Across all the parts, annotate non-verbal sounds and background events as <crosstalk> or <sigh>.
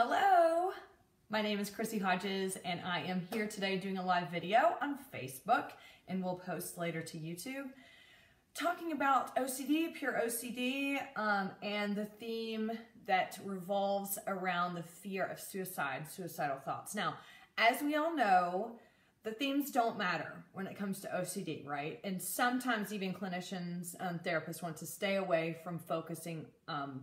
Hello, my name is Chrissie Hodges and I am here today doing a live video on Facebook and we'll post later to YouTube talking about OCD, pure OCD, um, and the theme that revolves around the fear of suicide, suicidal thoughts. Now, as we all know, the themes don't matter when it comes to OCD, right? And sometimes even clinicians and therapists want to stay away from focusing um,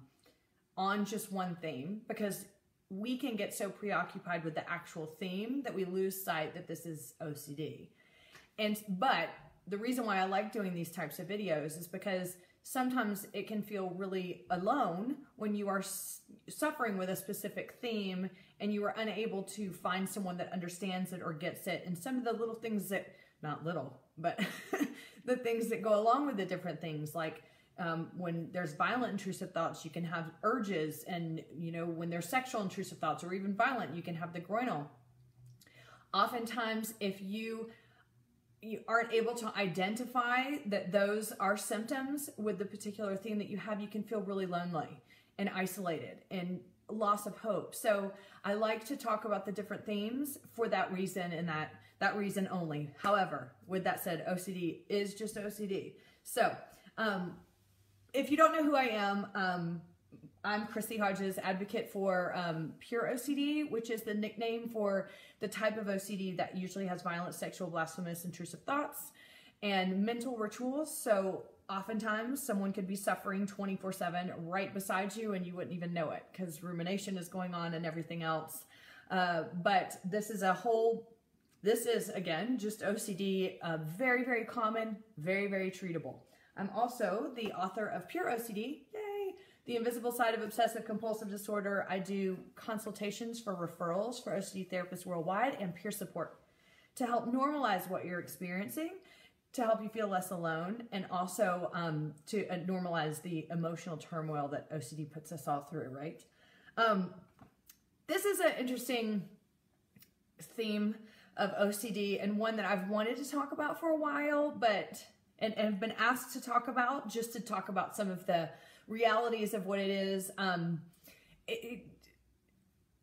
on just one theme because we can get so preoccupied with the actual theme that we lose sight that this is OCD. And but the reason why I like doing these types of videos is because sometimes it can feel really alone when you are suffering with a specific theme and you are unable to find someone that understands it or gets it. And some of the little things that, not little, but <laughs> the things that go along with the different things, like um, when there's violent intrusive thoughts, you can have urges. And, you know, when there's sexual intrusive thoughts or even violent, you can have the groinal. Oftentimes, if you you aren't able to identify that those are symptoms with the particular theme that you have, you can feel really lonely and isolated and loss of hope. So I like to talk about the different themes for that reason and that that reason only. However, with that said, OCD is just OCD. So um, if you don't know who I am, um, I'm Chrissie Hodges, advocate for um, pure OCD, which is the nickname for the type of OCD that usually has violent, sexual, blasphemous, intrusive thoughts, and mental rituals. So oftentimes someone could be suffering 24 7 right beside you and you wouldn't even know it because rumination is going on and everything else. Uh, but this is a whole, this is again just OCD, uh, very, very common, very, very treatable. I'm also the author of Pure OCD, yay, the Invisible Side of Obsessive Compulsive Disorder, I do consultations for referrals for OCD therapists worldwide and peer support to help normalize what you're experiencing, to help you feel less alone, and also um, to uh, normalize the emotional turmoil that OCD puts us all through, right? Um, this is an interesting theme of OCD and one that I've wanted to talk about for a while, but and, and have been asked to talk about just to talk about some of the realities of what it is. Um, it, it,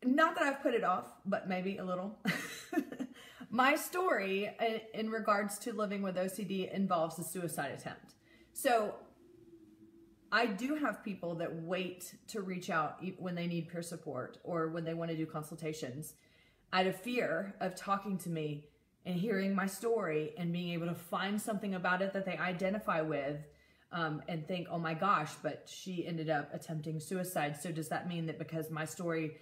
not that I've put it off, but maybe a little. <laughs> My story in, in regards to living with OCD involves a suicide attempt. So I do have people that wait to reach out when they need peer support or when they want to do consultations out of fear of talking to me and hearing my story and being able to find something about it that they identify with um, and think, oh my gosh, but she ended up attempting suicide. So does that mean that because my story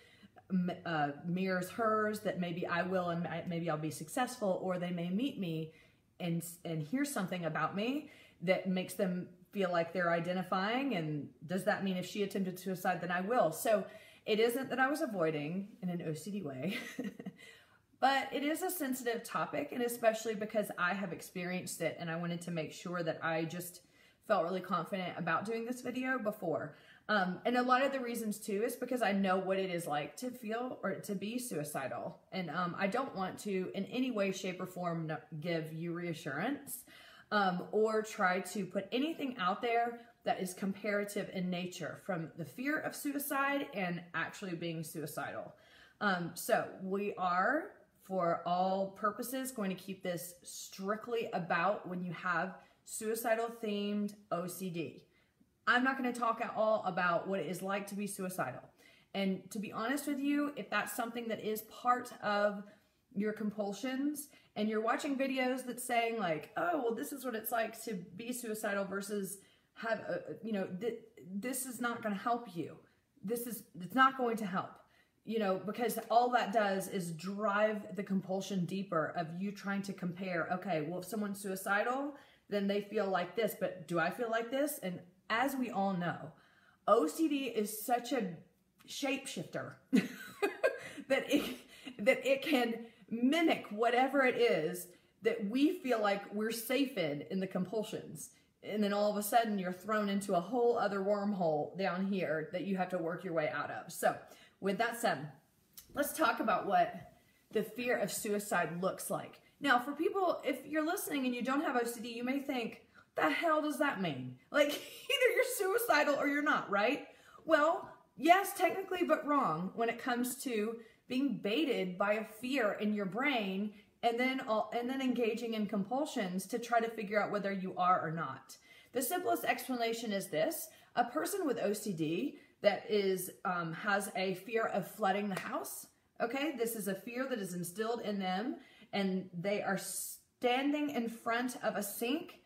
uh, mirrors hers, that maybe I will and maybe I'll be successful, or they may meet me and and hear something about me that makes them feel like they're identifying? And does that mean if she attempted suicide, then I will? So it isn't that I was avoiding in an OCD way. <laughs> but it is a sensitive topic and especially because I have experienced it and I wanted to make sure that I just felt really confident about doing this video before. Um, and a lot of the reasons too is because I know what it is like to feel or to be suicidal. And um, I don't want to in any way, shape, or form give you reassurance um, or try to put anything out there that is comparative in nature from the fear of suicide and actually being suicidal. Um, so we are, for all purposes, going to keep this strictly about when you have suicidal themed OCD. I'm not going to talk at all about what it is like to be suicidal. And to be honest with you, if that's something that is part of your compulsions and you're watching videos that's saying like, oh, well, this is what it's like to be suicidal versus have, a, you know, th this is not going to help you. This is, it's not going to help, you know, because all that does is drive the compulsion deeper of you trying to compare, okay, well, if someone's suicidal, then they feel like this. But do I feel like this? And as we all know, OCD is such a shapeshifter <laughs> that it that it can mimic whatever it is that we feel like we're safe in in the compulsions. And then all of a sudden you're thrown into a whole other wormhole down here that you have to work your way out of. So with that said, let's talk about what the fear of suicide looks like. Now, for people, if you're listening and you don't have OCD, you may think, the hell does that mean? <laughs> Like, either you're suicidal or you're not, right? Well, yes, technically, but wrong when it comes to being baited by a fear in your brain and then all, and then engaging in compulsions to try to figure out whether you are or not. The simplest explanation is this: a person with OCD that is um, has a fear of flooding the house. Okay, this is a fear that is instilled in them, and they are standing in front of a sink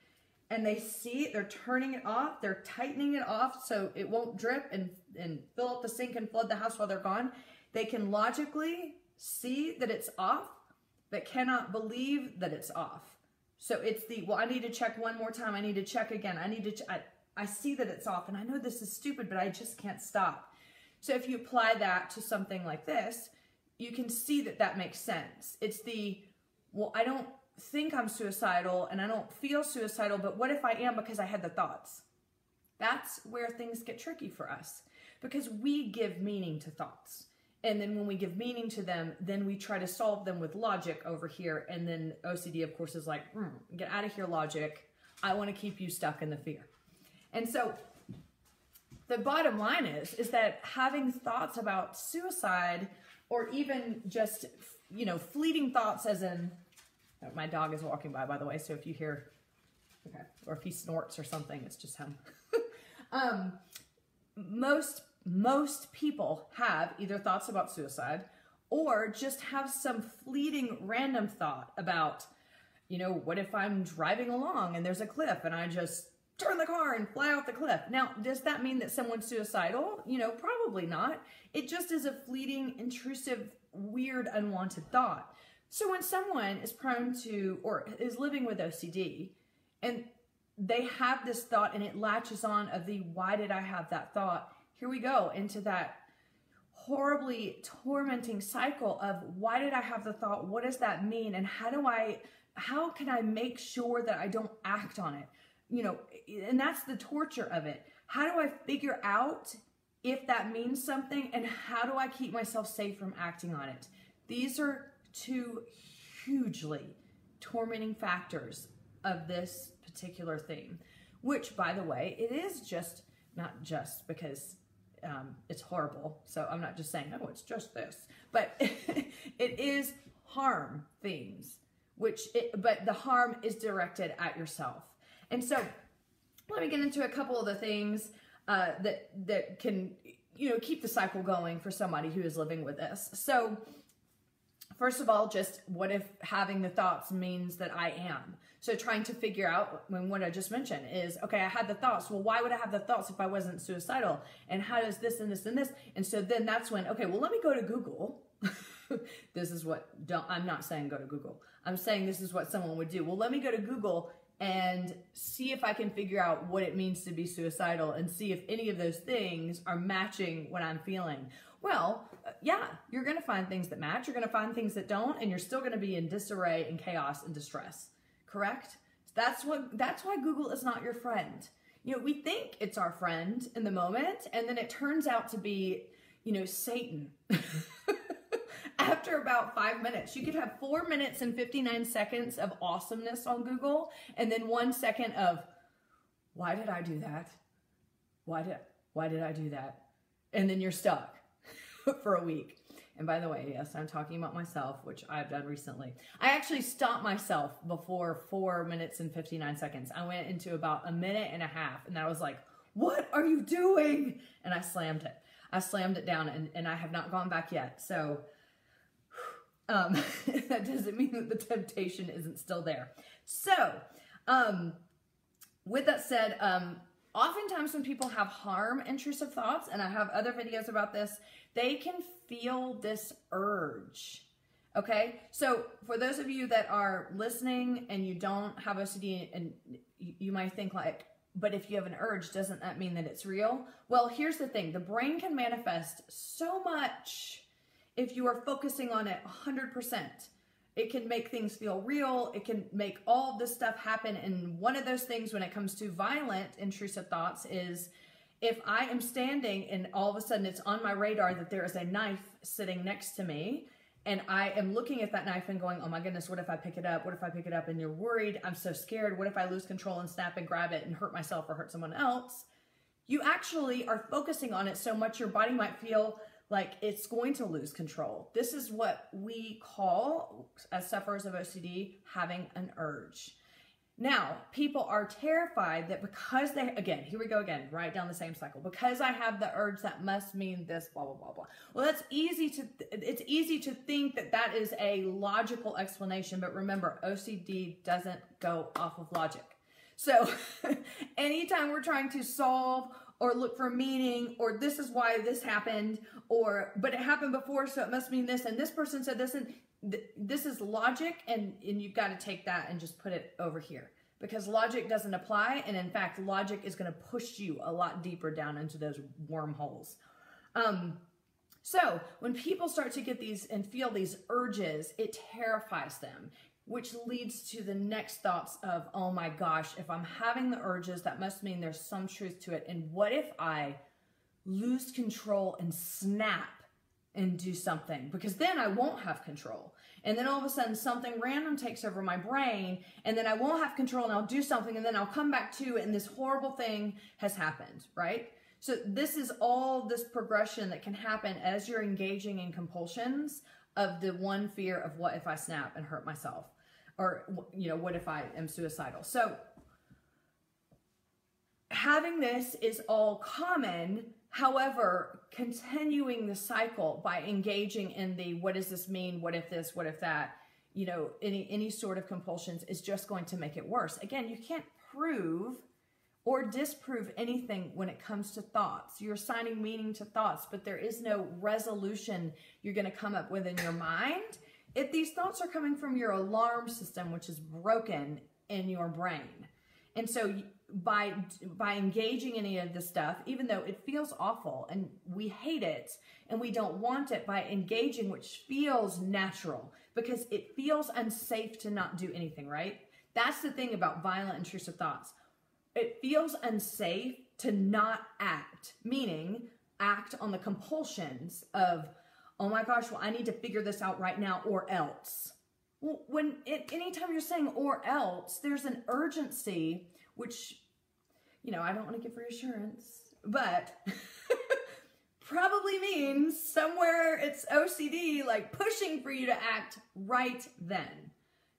and they see it, they're turning it off, they're tightening it off so it won't drip and, and fill up the sink and flood the house while they're gone. They can logically see that it's off, but cannot believe that it's off. So it's the, well, I need to check one more time. I need to check again. I need to, I, I see that it's off and I know this is stupid, but I just can't stop. So if you apply that to something like this, you can see that that makes sense. It's the, well, I don't think I'm suicidal and I don't feel suicidal, but what if I am because I had the thoughts? That's where things get tricky for us because we give meaning to thoughts. And then when we give meaning to them, then we try to solve them with logic over here. And then OCD, of course, is like, mm, get out of here, logic. I want to keep you stuck in the fear. And so the bottom line is, is that having thoughts about suicide or even just, you know, fleeting thoughts as in, my dog is walking by, by the way, so if you hear, okay, or if he snorts or something, it's just him. <laughs> um, most most people have either thoughts about suicide or just have some fleeting random thought about, you know, what if I'm driving along and there's a cliff and I just turn the car and fly off the cliff. Now, does that mean that someone's suicidal? You know, probably not. It just is a fleeting, intrusive, weird, unwanted thought. So when someone is prone to or is living with OCD and they have this thought and it latches on of the why did I have that thought? Here we go into that horribly tormenting cycle of why did I have the thought? What does that mean? And how do I how can I make sure that I don't act on it? You know, and that's the torture of it. How do I figure out if that means something and how do I keep myself safe from acting on it? These are two hugely tormenting factors of this particular theme, which, by the way, it is just not just because um, it's horrible. So I'm not just saying, oh, it's just this, but <laughs> it is harm themes, which, it, but the harm is directed at yourself. And so let me get into a couple of the things uh, that that can you know keep the cycle going for somebody who is living with this. So First of all, just what if having the thoughts means that I am? So trying to figure out when what I just mentioned is okay, I had the thoughts. Well, why would I have the thoughts if I wasn't suicidal? And how does this and this and this? And so then that's when okay, well, let me go to Google. <laughs> this is what don't I'm not saying go to Google. I'm saying this is what someone would do. Well, let me go to Google and see if I can figure out what it means to be suicidal and see if any of those things are matching what I'm feeling. Well, uh, yeah, you're going to find things that match, you're going to find things that don't, and you're still going to be in disarray and chaos and distress. Correct? That's what that's why Google is not your friend. You know, we think it's our friend in the moment, and then it turns out to be, you know, Satan. <laughs> After about five minutes, you could have four minutes and 59 seconds of awesomeness on Google, and then one second of, why did I do that? Why did why did I do that? And then you're stuck <laughs> for a week. And by the way, yes, I'm talking about myself, which I've done recently. I actually stopped myself before four minutes and 59 seconds. I went into about a minute and a half, and I was like, What are you doing? And I slammed it. I slammed it down, and, and I have not gone back yet. So um, <laughs> that doesn't mean that the temptation isn't still there. So, um, with that said, um, oftentimes when people have harm intrusive thoughts, and I have other videos about this, they can feel this urge. Okay, so for those of you that are listening and you don't have OCD, and you might think like, but if you have an urge, doesn't that mean that it's real? Well, here's the thing the brain can manifest so much if you are focusing on it 100%. It can make things feel real. It can make all this stuff happen. And one of those things when it comes to violent intrusive thoughts is if I am standing and all of a sudden it's on my radar that there is a knife sitting next to me and I am looking at that knife and going, oh my goodness, what if I pick it up? What if I pick it up? And you're worried, I'm so scared. What if I lose control and snap and grab it and hurt myself or hurt someone else? You actually are focusing on it so much your body might feel like it's going to lose control. This is what we call, as sufferers of OCD, having an urge. Now, people are terrified that because they, again, here we go again, right down the same cycle. Because I have the urge, that must mean this, blah, blah, blah, blah. Well, that's easy to, it's easy to think that that is a logical explanation, but remember, OCD doesn't go off of logic. So <laughs> anytime we're trying to solve or look for meaning or this is why this happened or but it happened before so it must mean this and this person said this and th- this is logic and and you've got to take that and just put it over here. Because logic doesn't apply and in fact logic is going to push you a lot deeper down into those wormholes. Um so when people start to get these and feel these urges it terrifies them which leads to the next thoughts of, oh my gosh, if I'm having the urges, that must mean there's some truth to it. And what if I lose control and snap and do something? Because then I won't have control. And then all of a sudden something random takes over my brain and then I won't have control and I'll do something and then I'll come back to and this horrible thing has happened, right? So this is all this progression that can happen as you're engaging in compulsions of the one fear of what if I snap and hurt myself or you know what if i am suicidal? So having this is all common. However continuing the cycle by engaging in the what does this mean? What if this? What if that? You know any any sort of compulsions is just going to make it worse. Again you can't prove or disprove anything when it comes to thoughts. You're assigning meaning to thoughts, but there is no resolution you're going to come up with in your mind if these thoughts are coming from your alarm system, which is broken in your brain. And so by by engaging any of this stuff, even though it feels awful and we hate it and we don't want it, by engaging, which feels natural because it feels unsafe to not do anything, right? That's the thing about violent intrusive thoughts. It feels unsafe to not act, meaning act on the compulsions of oh my gosh, well, I need to figure this out right now or else. Well, when it, anytime you're saying or else, there's an urgency, which, you know, I don't want to give reassurance, but <laughs> probably means somewhere it's OCD, like pushing for you to act right then,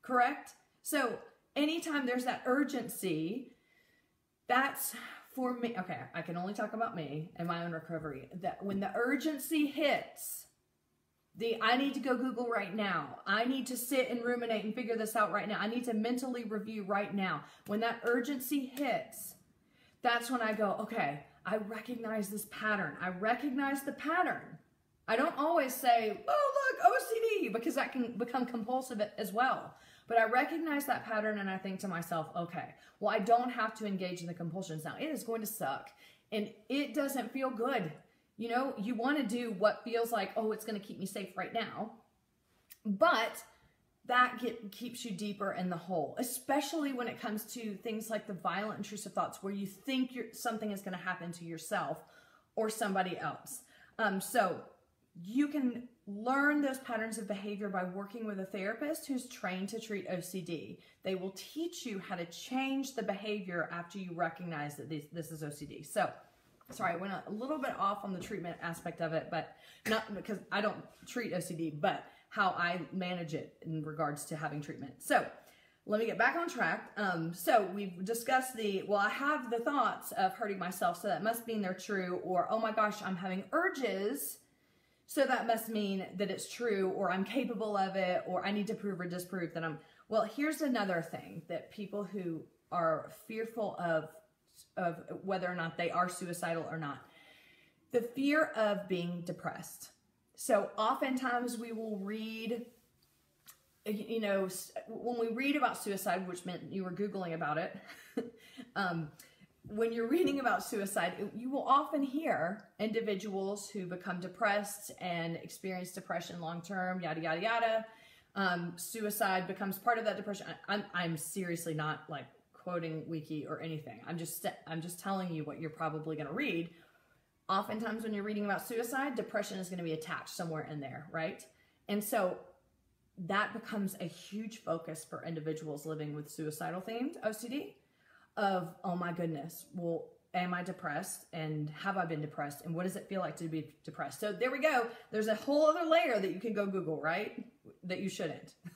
correct? So anytime there's that urgency, that's for me. Okay, I can only talk about me and my own recovery. That when the urgency hits, the I need to go Google right now. I need to sit and ruminate and figure this out right now. I need to mentally review right now. When that urgency hits, that's when I go, okay, I recognize this pattern. I recognize the pattern. I don't always say, oh, look, OCD, because that can become compulsive as well. But I recognize that pattern and I think to myself, okay, well, I don't have to engage in the compulsions now. It is going to suck and it doesn't feel good you know, you want to do what feels like, oh, it's going to keep me safe right now. But that get, keeps you deeper in the hole, especially when it comes to things like the violent intrusive thoughts where you think something is going to happen to yourself or somebody else. Um, so you can learn those patterns of behavior by working with a therapist who's trained to treat OCD. They will teach you how to change the behavior after you recognize that this, this is OCD. So sorry, I went a little bit off on the treatment aspect of it, but not because I don't treat OCD, but how I manage it in regards to having treatment. So let me get back on track. Um, so we've discussed the, well, I have the thoughts of hurting myself, so that must mean they're true, or oh my gosh, I'm having urges, so that must mean that it's true, or I'm capable of it, or I need to prove or disprove that I'm, well, here's another thing that people who are fearful of of whether or not they are suicidal or not. The fear of being depressed. So oftentimes we will read, you know, when we read about suicide, which meant you were Googling about it, <laughs> um, when you're reading about suicide, you will often hear individuals who become depressed and experience depression long term, yada, yada, yada. Um, suicide becomes part of that depression. I'm, I'm seriously not like quoting wiki or anything. I'm just I'm just telling you what you're probably going to read. Oftentimes when you're reading about suicide, depression is going to be attached somewhere in there, right? And so that becomes a huge focus for individuals living with suicidal themed OCD of oh my goodness, well am I depressed and have I been depressed and what does it feel like to be depressed? So there we go. There's a whole other layer that you can go Google, right? That you shouldn't. <laughs>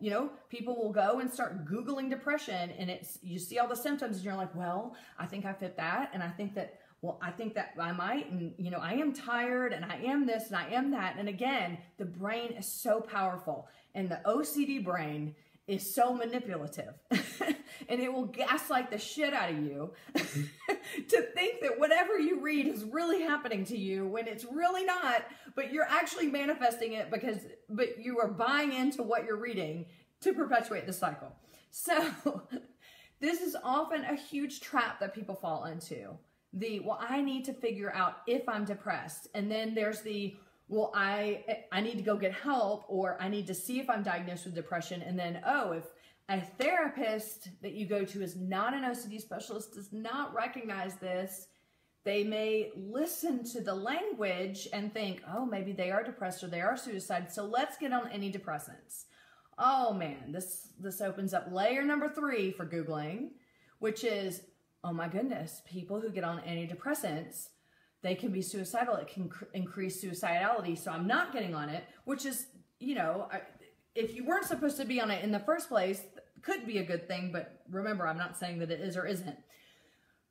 you know, people will go and start Googling depression and it's, you see all the symptoms and you're like, well, I think I fit that. And I think that, well, I think that I might, and you know, I am tired and I am this and I am that. And again, the brain is so powerful and the OCD brain is so manipulative. <laughs> And it will gaslight the shit out of you <laughs> to think that whatever you read is really happening to you when it's really not but you're actually manifesting it because but you are buying into what you're reading to perpetuate the cycle. So <laughs> this is often a huge trap that people fall into. The well i need to figure out if i'm depressed. And then there's the well, I I need to go get help or I need to see if I'm diagnosed with depression and then oh, if a therapist that you go to is not an OCD specialist does not recognize this, they may listen to the language and think, "Oh, maybe they are depressed or they are suicidal, so let's get on antidepressants." Oh man, this this opens up layer number 3 for googling, which is, "Oh my goodness, people who get on antidepressants they can be suicidal. It can cr- increase suicidality. So I'm not getting on it, which is, you know, I, if you weren't supposed to be on it in the first place, could be a good thing. But remember, I'm not saying that it is or isn't.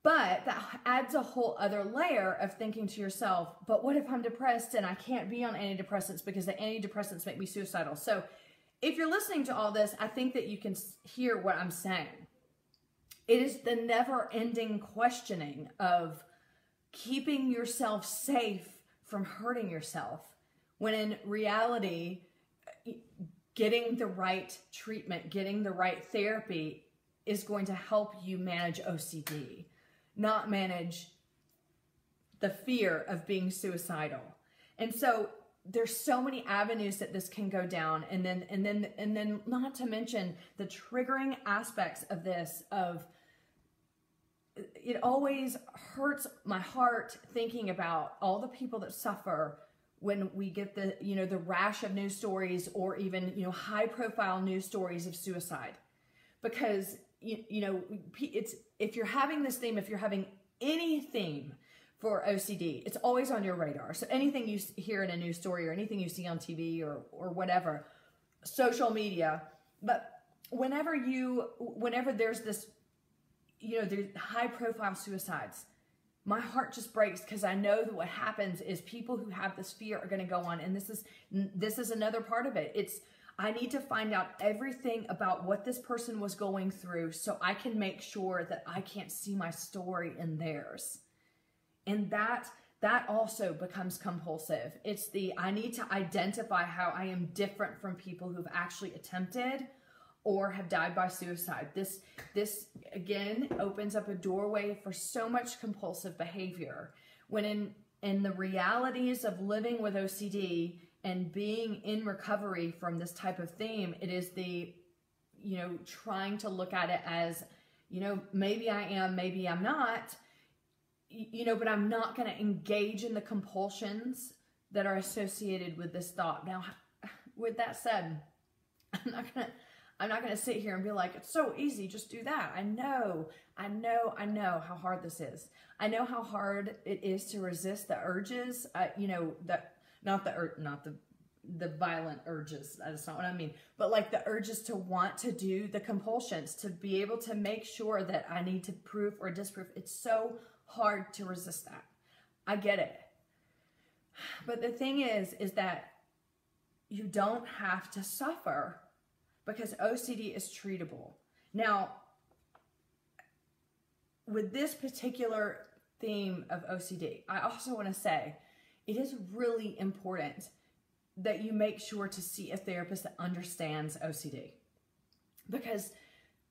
But that adds a whole other layer of thinking to yourself, but what if I'm depressed and I can't be on antidepressants because the antidepressants make me suicidal? So if you're listening to all this, I think that you can hear what I'm saying. It is the never ending questioning of, keeping yourself safe from hurting yourself. When in reality, getting the right treatment, getting the right therapy is going to help you manage OCD, not manage the fear of being suicidal. And so there's so many avenues that this can go down and then and then and then not to mention the triggering aspects of this of it always hurts my heart thinking about all the people that suffer when we get the you know the rash of news stories or even you know high profile news stories of suicide. Because you, you know it's if you're having this theme if you're having any theme for OCD it's always on your radar. So anything you hear in a news story or anything you see on TV or or whatever social media but whenever you whenever there's this you know, there's high profile suicides. My heart just breaks because I know that what happens is people who have this fear are going to go on, and this is this is another part of it. It's I need to find out everything about what this person was going through so I can make sure that I can't see my story in theirs. And that that also becomes compulsive. It's the I need to identify how I am different from people who've actually attempted or have died by suicide. This this again opens up a doorway for so much compulsive behavior. When in in the realities of living with OCD and being in recovery from this type of theme, it is the you know trying to look at it as you know maybe I am, maybe I'm not. You know, but I'm not going to engage in the compulsions that are associated with this thought. Now, with that said, <laughs> I'm not going to I'm not going to sit here and be like, it's so easy, just do that. I know, I know, I know how hard this is. I know how hard it is to resist the urges, uh, you know, that not the not the the violent urges. That's not what I mean. But like the urges to want to do the compulsions, to be able to make sure that I need to prove or disprove. It's so hard to resist that. I get it. But the thing is, is that you don't have to suffer because OCD is treatable. Now, with this particular theme of OCD, I also want to say it is really important that you make sure to see a therapist that understands OCD. Because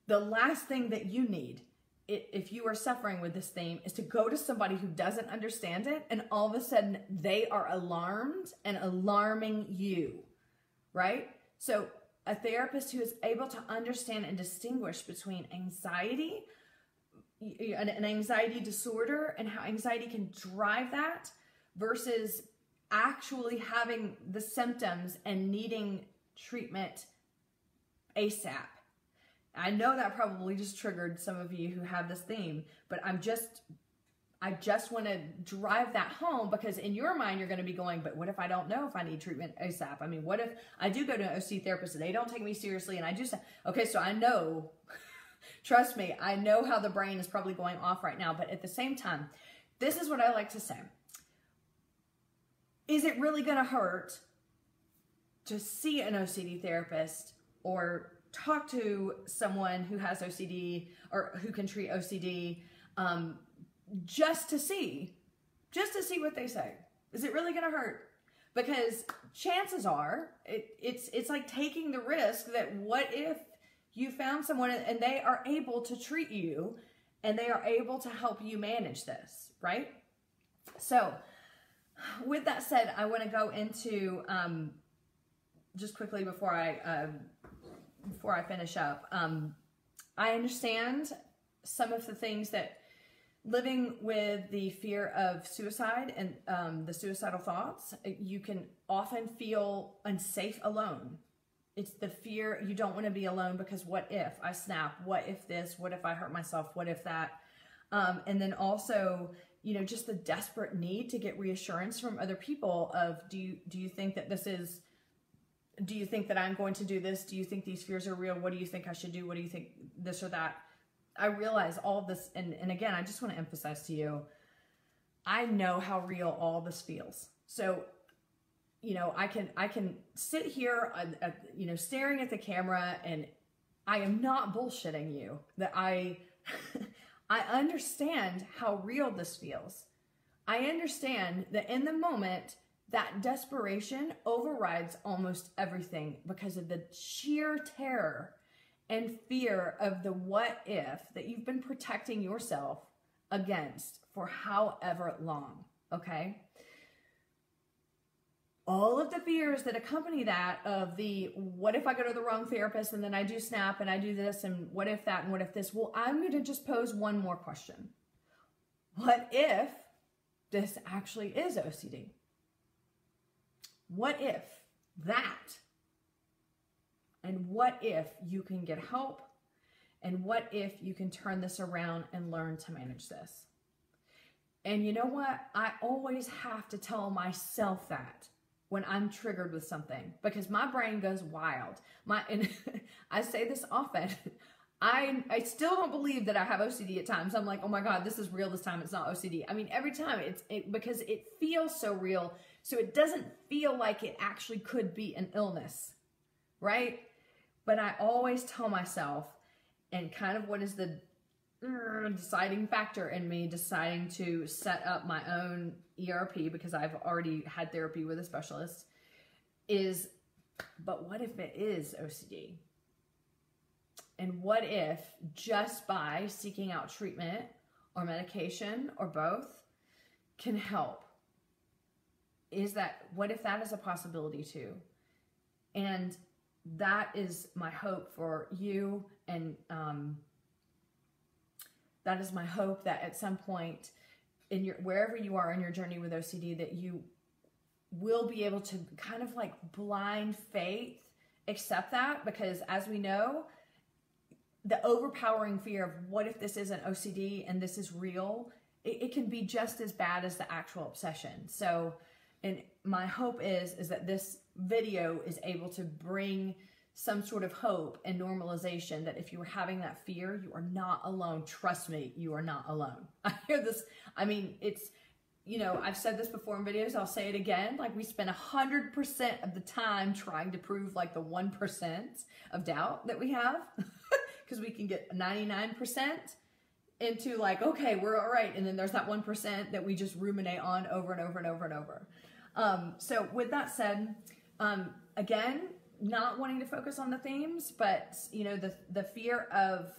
the last thing that you need if you are suffering with this theme is to go to somebody who doesn't understand it and all of a sudden they are alarmed and alarming you, right? So a therapist who is able to understand and distinguish between anxiety, an anxiety disorder, and how anxiety can drive that versus actually having the symptoms and needing treatment ASAP. I know that probably just triggered some of you who have this theme, but I'm just I just want to drive that home because in your mind, you're going to be going, but what if I don't know if I need treatment ASAP? I mean, what if I do go to an OC therapist and they don't take me seriously and I just, okay, so I know, <laughs> trust me, I know how the brain is probably going off right now. But at the same time, this is what I like to say. Is it really going to hurt to see an OCD therapist or talk to someone who has OCD or who can treat OCD? Um, just to see, just to see what they say. Is it really going to hurt? Because chances are, it, it's it's like taking the risk that what if you found someone and they are able to treat you and they are able to help you manage this, right? So, with that said, I want to go into um, just quickly before I uh, before I finish up. Um, I understand some of the things that living with the fear of suicide and um, the suicidal thoughts, you can often feel unsafe alone. It's the fear you don't want to be alone because what if I snap? What if this? What if I hurt myself? What if that? Um, and then also, you know, just the desperate need to get reassurance from other people of do you do you think that this is do you think that I'm going to do this? Do you think these fears are real? What do you think I should do? What do you think this or that? I realize all this, and, and again, I just want to emphasize to you, I know how real all this feels. So, you know, I can I can sit here, uh, uh, you know, staring at the camera, and I am not bullshitting you. That I <laughs> I understand how real this feels. I understand that in the moment, that desperation overrides almost everything because of the sheer terror and fear of the what if that you've been protecting yourself against for however long, okay? All of the fears that accompany that of the what if I go to the wrong therapist and then I do snap and I do this and what if that and what if this? Well, I'm going to just pose one more question. What if this actually is OCD? What if that and what if you can get help? And what if you can turn this around and learn to manage this? And you know what? I always have to tell myself that when I'm triggered with something because my brain goes wild. My <laughs> and I say this often. I I still don't believe that I have OCD at times. I'm like, "Oh my god, this is real this time. It's not OCD." I mean, every time it's it because it feels so real. So it doesn't feel like it actually could be an illness. Right? But I always tell myself, and kind of what is the uh, deciding factor in me deciding to set up my own ERP because I've already had therapy with a specialist is, but what if it is OCD? And what if just by seeking out treatment or medication or both can help? Is that, what if that is a possibility too? And that is my hope for you and um, that is my hope that at some point in your wherever you are in your journey with OCD that you will be able to kind of like blind faith accept that because as we know the overpowering fear of what if this isn't OCD and this is real it, it can be just as bad as the actual obsession. So and my hope is is that this video is able to bring some sort of hope and normalization that if you are having that fear, you are not alone. Trust me, you are not alone. <laughs> I hear this. I mean, it's, you know, I've said this before in videos. I'll say it again. Like we spend a hundred percent of the time trying to prove like the 1% of doubt that we have <laughs> because we can get 99% into like, okay, we're all right. And then there's that 1% that we just ruminate on over and over and over and over. Um, so with that said, um, again, not wanting to focus on the themes, but you know the the fear of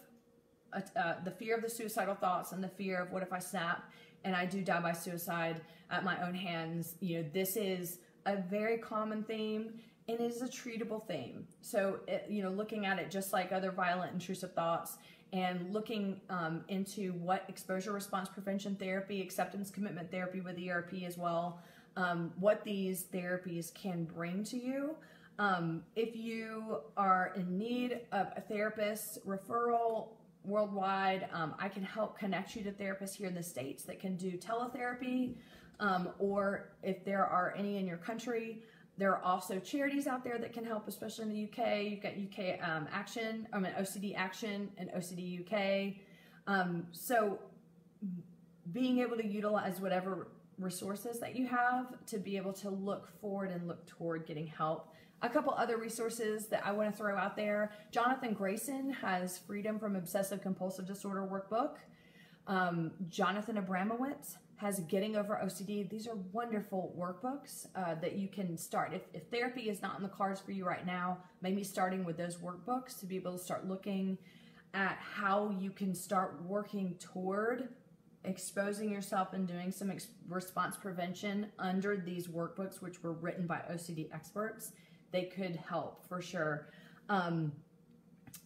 uh, uh, the fear of the suicidal thoughts and the fear of what if I snap and I do die by suicide at my own hands. You know this is a very common theme and it is a treatable theme. So it, you know looking at it just like other violent intrusive thoughts and looking um, into what exposure response prevention therapy, acceptance commitment therapy with ERP as well, um, what these therapies can bring to you. Um, if you are in need of a therapist referral, worldwide. Um, I can help connect you to therapists here in the States that can do teletherapy, um, or if there are any in your country, there are also charities out there that can help, especially in the UK. You've got UK um, Action, I mean OCD Action and OCD UK. Um, so being able to utilize whatever resources that you have to be able to look forward and look toward getting help. A couple other resources that I want to throw out there. Jonathan Grayson has Freedom from Obsessive Compulsive Disorder workbook. Um, Jonathan Abramowitz has Getting Over OCD. These are wonderful workbooks uh, that you can start. If, if therapy is not in the cards for you right now, maybe starting with those workbooks to be able to start looking at how you can start working toward exposing yourself and doing some ex- response prevention under these workbooks, which were written by OCD experts, they could help for sure. Um,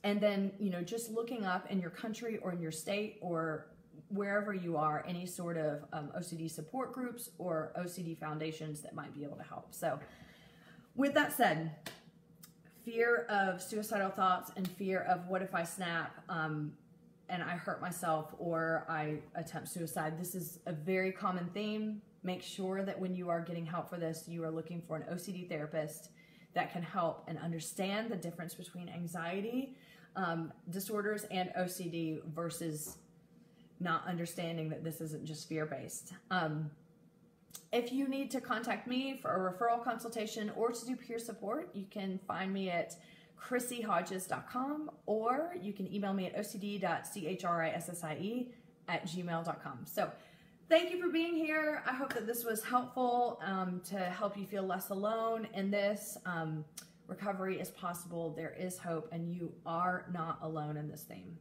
and then, you know, just looking up in your country or in your state or wherever you are, any sort of um, OCD support groups or OCD foundations that might be able to help. So, with that said, fear of suicidal thoughts and fear of what if I snap um, and I hurt myself or I attempt suicide. This is a very common theme. Make sure that when you are getting help for this, you are looking for an OCD therapist that can help and understand the difference between anxiety um, disorders and OCD versus not understanding that this isn't just fear based. Um, if you need to contact me for a referral consultation or to do peer support, you can find me at chrissiehodges.com or you can email me at ocd.chrissie at gmail.com. So thank you for being here. I hope that this was helpful um, to help you feel less alone in this. Um, recovery is possible. There is hope, and you are not alone in this theme.